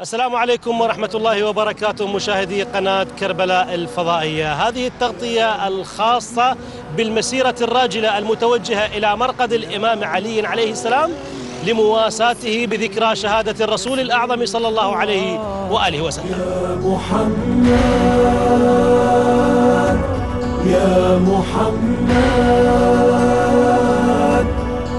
السلام عليكم ورحمة الله وبركاته مشاهدي قناة كربلاء الفضائية. هذه التغطية الخاصة بالمسيرة الراجلة المتوجهة إلى مرقد الإمام علي عليه السلام لمواساته بذكرى شهادة الرسول الأعظم صلى الله عليه وآله وسلم. يا محمد يا محمد.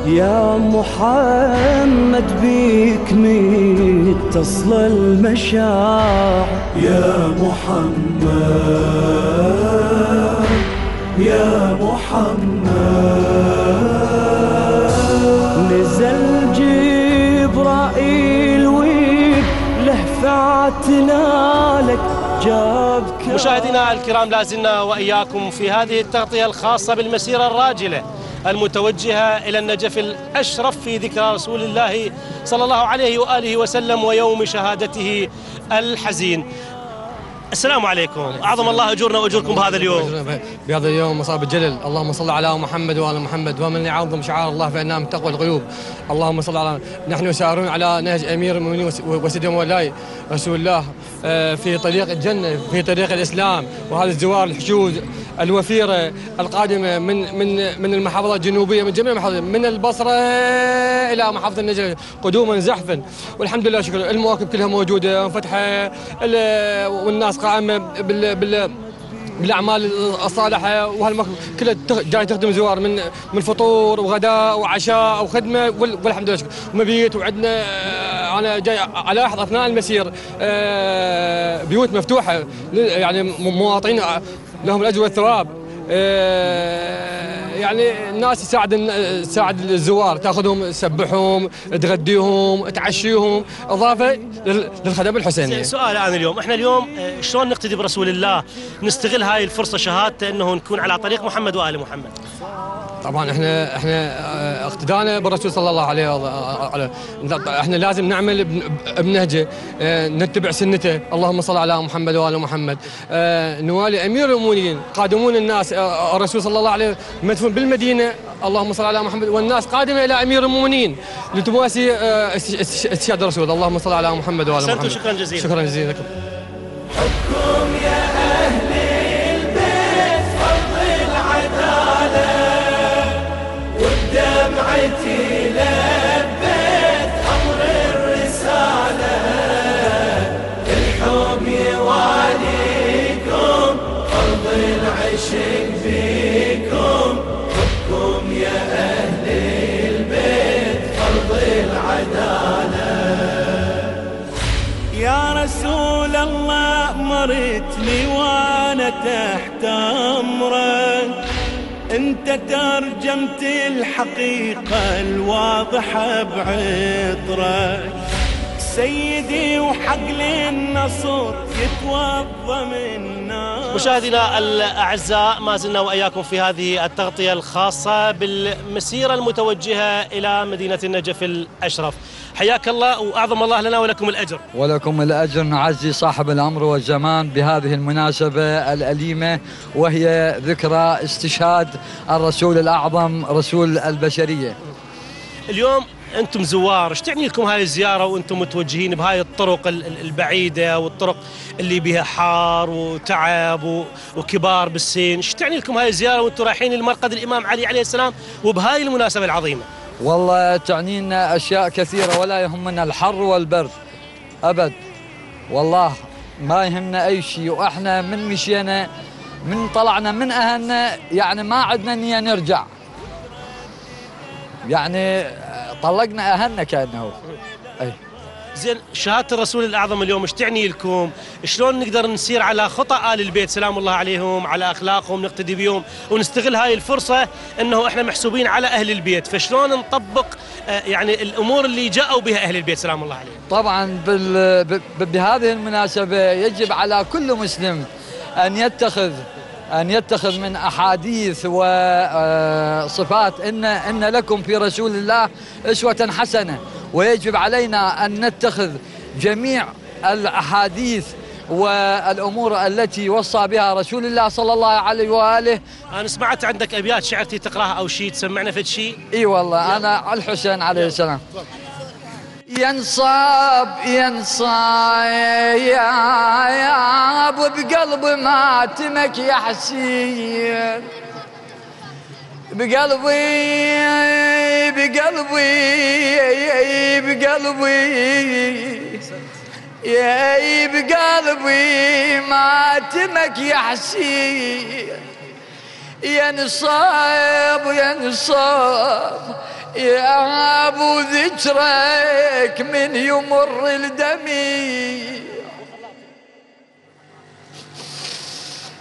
يا محمد بيك متصل المشاعر. يا محمد يا محمد. نزل جبرائيل ولهفاتنا لك جابك. مشاهدينا الكرام لا زلنا وإياكم في هذه التغطية الخاصة بالمسيرة الراجلة. المتوجهة إلى النجف الأشرف في ذكرى رسول الله صلى الله عليه وآله وسلم ويوم شهادته الحزين. السلام عليكم. أعظم الله أجورنا وأجوركم بهذا اليوم. بهذا اليوم مصاب الجلل. اللهم صل على محمد وآل محمد. ومن يعظم شعار الله فإنها من تقوى القلوب. اللهم صل على نحن سارون على نهج أمير المؤمنين وس- وسيد مولاي رسول الله آه، في طريق الجنة في طريق الإسلام. وهذا الزوار الحشود الوفيرة القادمة من من من المحافظة الجنوبية من جميع المحافظات من البصرة إلى محافظة النجف قدوما زحفا. والحمد لله شكرا. المواكب كلها موجودة منفتحة ال- والناس قائمة بال بال بالأعمال الصالحة. وهالمك كلها جاي تخدم زوار من من فطور وغداء وعشاء وخدمة. وال- والحمد لله ومبيت وعندنا أنا جاي الاحظ أثناء المسير آه، بيوت مفتوحة يعني مواطنين لهم الاجر والثواب آه، يعني الناس تساعد تساعد الزوار تأخذهم تسبحهم تغديهم تعشيهم. إضافة لل- للخدمه الحسينيه سؤال الآن اليوم. إحنا اليوم آه، شلون نقتدي برسول الله؟ نستغل هاي الفرصة شهادته أنه نكون على طريق محمد وآل محمد. طبعا إحنا إحنا آه، اقتدانا بالرسول صلى الله عليه وسلم إحنا لازم نعمل بن- بنهجه نتبع سنته. اللهم صل على محمد وآل محمد. نوالي أمير المؤمنين قادمون الناس الرسول صلى الله عليه وسلم مدفون بالمدينة. اللهم صل على محمد. والناس قادمة إلى أمير المؤمنين. لتواسي است- است- استشهاد الرسول. اللهم صل على محمد وآل محمد. شكراً جزيلاً. شكرا جزيلا لكم. دمعتي لبيت أمر الرسالة الحب يواليكم فرض العشق فيكم حبكم يا أهل البيت فرض العدالة يا رسول الله مرتني وأنا تحت أمرك. أنت ترجمت الحقيقة الواضحة بعطرك. سيدي وحق النصر يتوضى من نار مشاهدينا الأعزاء ما زلنا وإياكم في هذه التغطية الخاصة بالمسيرة المتوجهة إلى مدينة النجف الأشرف. حياك الله وأعظم الله لنا ولكم الأجر. ولكم الأجر. نعزي صاحب الأمر والزمان بهذه المناسبة الأليمة وهي ذكرى استشهاد الرسول الأعظم رسول البشرية. اليوم أنتم زوار إيش تعني لكم هاي الزيارة وأنتم متوجهين بهاي الطرق ال- ال- البعيدة والطرق اللي بها حار وتعب وكبار بالسن؟ إيش تعني لكم هاي الزيارة وأنتم رايحين لمرقد الإمام علي عليه السلام وبهاي المناسبة العظيمة؟ والله تعنينا أشياء كثيرة ولا يهمنا الحر والبرد أبد. والله ما يهمنا أي شيء وإحنا من مشينا من طلعنا من أهلنا يعني ما عندنا نية نرجع يعني طلقنا أهلنا كأنه. أي. زين شهادة الرسول الأعظم اليوم إيش تعني لكم؟ شلون نقدر نسير على خطى آل البيت؟ سلام الله عليهم على أخلاقهم نقتدي بيهم ونستغل هاي الفرصة أنه إحنا محسوبين على أهل البيت. فشلون نطبق آه، يعني الأمور اللي جاءوا بها أهل البيت؟ سلام الله عليهم. طبعا بال... ب... بهذه المناسبة يجب على كل مسلم أن يتخذ أن يتخذ من أحاديث وصفات إن إن لكم في رسول الله أسوة حسنة. ويجب علينا أن نتخذ جميع الأحاديث والأمور التي وصى بها رسول الله صلى الله عليه وآله. أنا سمعت عندك أبيات شعرتي تقرأها أو شيء تسمعنا في شيء؟ إي والله أنا الحسين عليه السلام. ينصاب ينصاب بقلب ماتمك يا حسين. بقلبي بقلبي بقلبي يا بقلبي ماتمك يا حسين. يا نصاب يا نصاب يا أبو ذكرك من يمر الدمي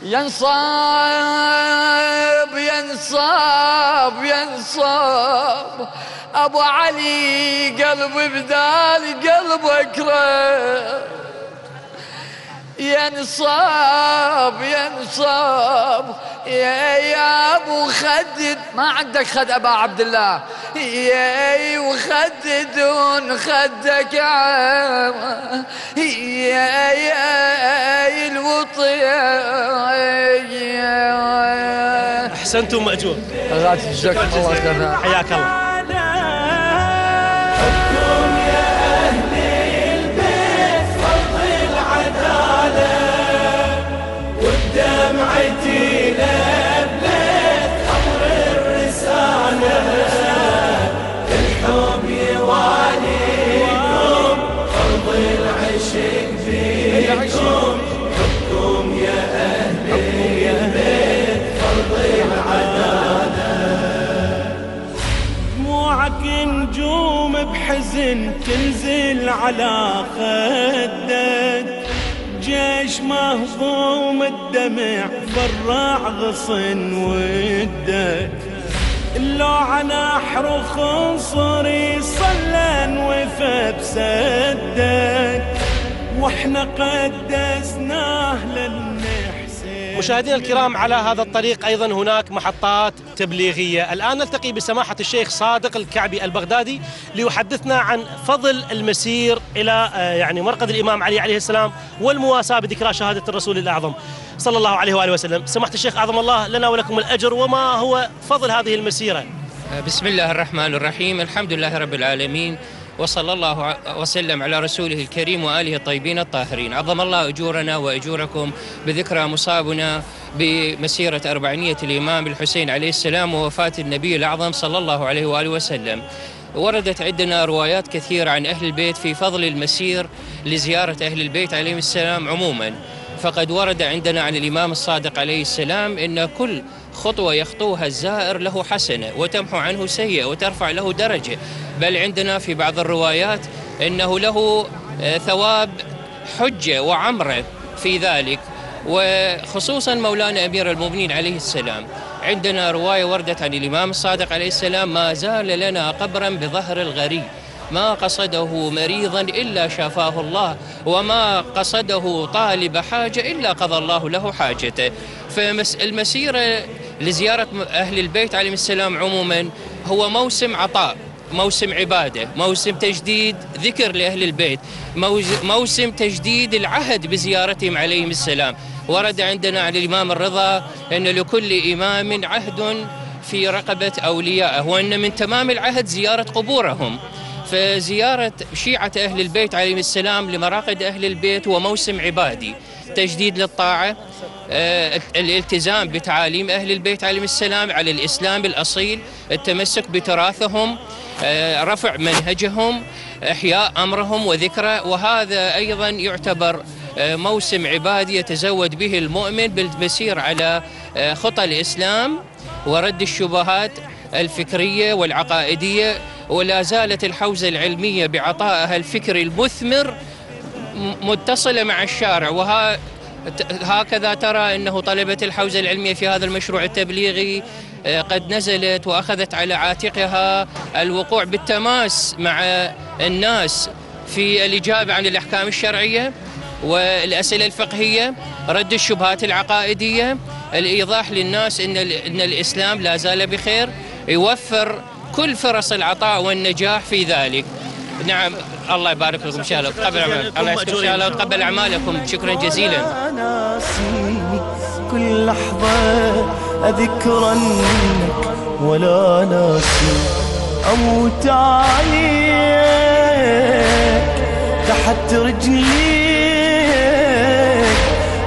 ينصاب ينصاب ينصاب أبو علي قلبي بدال قلبك رب ينصاب ينصاب يا يا أبو خدد. ما عندك خد أبا عبد الله. يا وخدد خدك. يا يا الوطي أحسنتم مأجور. حياك الله. دمعتي لبلت أمر الرسالة الحب يواليكم فرض العشق فيكم حبكم يا أهل البيت فرض العدالة دموعك نجوم بحزن تنزل على خدك. جيش مهضوم الدمع فرع غصن ودك لو على احرخ خنصري صلى وفى بسدك وإحنا قدسناه للنحسن مشاهدينا الكرام على هذا الطريق أيضا هناك محطات تبليغية، الآن نلتقي بسماحة الشيخ صادق الكعبي البغدادي ليحدثنا عن فضل المسير إلى آه، يعني مرقد الإمام علي عليه السلام والمواساة بذكرى شهادة الرسول الأعظم صلى الله عليه وآله وسلم، سماحة الشيخ أعظم الله لنا ولكم الأجر. وما هو فضل هذه المسيرة؟ بسم الله الرحمن الرحيم. الحمد لله رب العالمين. وصلى الله وسلم على رسوله الكريم وآله الطيبين الطاهرين. عظم الله أجورنا وأجوركم بذكرى مصابنا بمسيرة أربعينية الإمام الحسين عليه السلام ووفاة النبي الأعظم صلى الله عليه وآله وسلم. وردت عندنا روايات كثيرة عن أهل البيت في فضل المسير لزيارة أهل البيت عليهم السلام عموما. فقد ورد عندنا عن الإمام الصادق عليه السلام أن كل خطوة يخطوها الزائر له حسنة وتمحو عنه سيئة وترفع له درجة. بل عندنا في بعض الروايات أنه له آه، ثواب حجة وعمرة في ذلك. وخصوصا مولانا أمير المؤمنين عليه السلام. عندنا رواية وردت عن الإمام الصادق عليه السلام ما زال لنا قبرا بظهر الغريب. ما قصده مريضا إلا شافاه الله. وما قصده طالب حاجة إلا قضى الله له حاجته. فالمسيرة لزيارة أهل البيت عليهم السلام عموما هو موسم عطاء. موسم عبادة موسم تجديد ذكر لأهل البيت موسم تجديد العهد بزيارتهم عليهم السلام. ورد عندنا عن الإمام الرضا أن لكل إمام عهد في رقبة أوليائه وأن من تمام العهد زيارة قبورهم. فزيارة شيعة أهل البيت عليهم السلام لمراقد أهل البيت هو موسم عبادي تجديد للطاعة الالتزام بتعاليم أهل البيت عليهم السلام على الإسلام الأصيل التمسك بتراثهم آه، رفع منهجهم إحياء أمرهم وذكره. وهذا أيضا يعتبر آه، موسم عبادي يتزود به المؤمن بالمسير على خطى الإسلام ورد الشبهات الفكرية والعقائدية. ولا زالت الحوزة العلمية بعطائها الفكري المثمر متصلة مع الشارع. وها هكذا ترى أنه طلبة الحوزة العلمية في هذا المشروع التبليغي آه، قد نزلت وأخذت على عاتقها الوقوع بالتماس مع الناس في الإجابة عن الأحكام الشرعية والأسئلة الفقهية رد الشبهات العقائدية الإيضاح للناس أن, إن الإسلام لا زال بخير يوفر كل فرص العطاء والنجاح في ذلك. نعم الله يبارك لكم إن شاء الله. وتقبل الله يسكن إن شاء الله. وتقبل أعمالكم. شكرا جزيلا. ناسي كل لحظة اذكرنك ولا ناسي أموت عليك تحت رجليك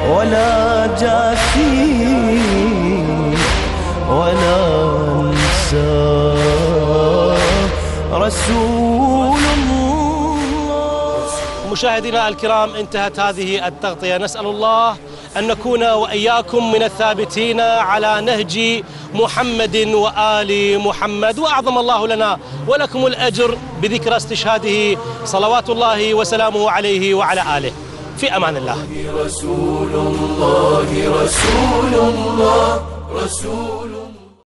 ولا جافي مشاهدينا الكرام انتهت هذه التغطية. نسأل الله أن نكون وإياكم من الثابتين على نهج محمد وآل محمد. وأعظم الله لنا ولكم الأجر بذكرى استشهاده صلوات الله وسلامه عليه وعلى آله. في أمان الله. رسول الله رسول الله رسول